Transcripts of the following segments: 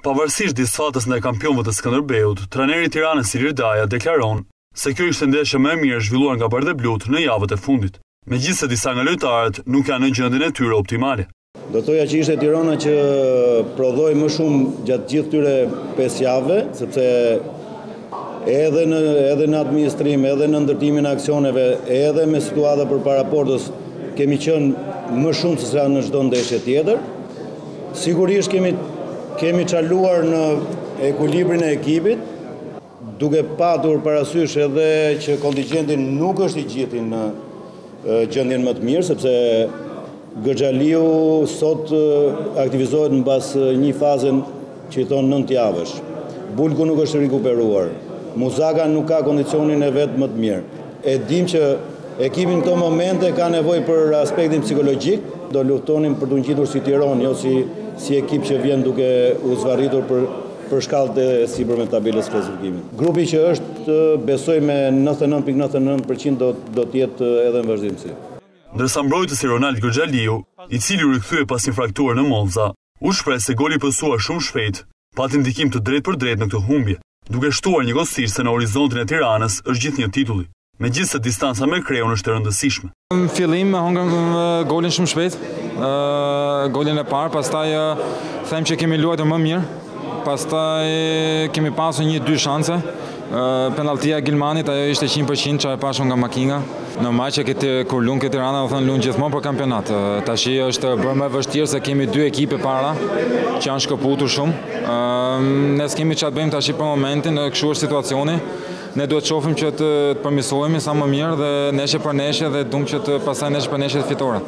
Pavarësisht disfatës ndaj kampionëve të Skënderbeut, trajneri i Tiranës Ilir Daja deklaron se kjo ishte ndeshja më e mirë e zhvilluar nga bardheblutë në javët e fundit, megjithëse disa nga lojtarët nuk janë në gjendjen e tyre optimale. Do të thoja që ishte Tirana që prodhoi më shumë gjatë gjithë këtyre pesë javëve, sepse edhe në edhe në administrim, edhe në ndërtimin e aksioneve, edhe me situata përpara portës kemi qenë më shumë se sa në çdo ndeshje tjetër. Sigurisht kemi kemi çaluar në ekuilibrin e ekipit, duke patur parasysh edhe që kontingjenti nuk është i gjithë në gjendjen më të mirë sepse Gërçaliu sot aktivizohet mbas një faze që i thon 9 javësh. Bulku nuk është rikuperuar. Muzaka nuk ka kondicionin e vet më të mirë. E dim që ekipi n'këto momente ka nevojë për aspektin psikologjik, do luftonim për t'u ngjitur si Tironë, jo si si ekip që vjen duke u zvarritur për për shkallët e sipërme të tabelës së klasifikimit. Grupi që është, besoj me 99.99% do do të jetë edhe në vazhdimësi. Ndërsa mbrojtësi Ronald Gërçaliu, i cili u rikthye pas një frakture në mollëza, u shpreh se goli i pësuar shumë shpejt pati ndikim të drejtpërdrejtë në këtë humbje, duke shtuar njëkohësisht se në horizontin e Tiranës është gjithnjë titulli. megjithëse distanca me kreun është e rëndësishme. Në fillim hëngrëm golin shumë shpejt, golin e parë, pastaj them që kemi luajtur më mirë, pastaj kemi pasur një dy shanse. Penalltia e Gilmanit ajo ishte 100% çfarë pashëm nga pankina. Normal që kur lun te Tirana domethënë lun gjithmonë për kampionat. Tashi është bërë më vështirë se kemi dy ekipe para që janë shkëputur shumë. Ne s'kemi çfarë bëjmë tashi për momentin, kështu është situacioni. Ne duhet të shofim që të përmirësohemi sa më mirë dhe ndeshje për ndeshje dhe dum që të pastaj ndeshje për ndeshje te fitorja.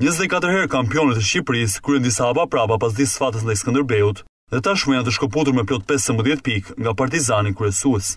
Njëzet e katër herë kampionët e Shqipërisë kryen disa hapa prapa pas disfatës ndaj Skënderbeut dhe tashmë janë të shkëputur me plot pesëmbëdhjetë pikë nga Partizani kryesues.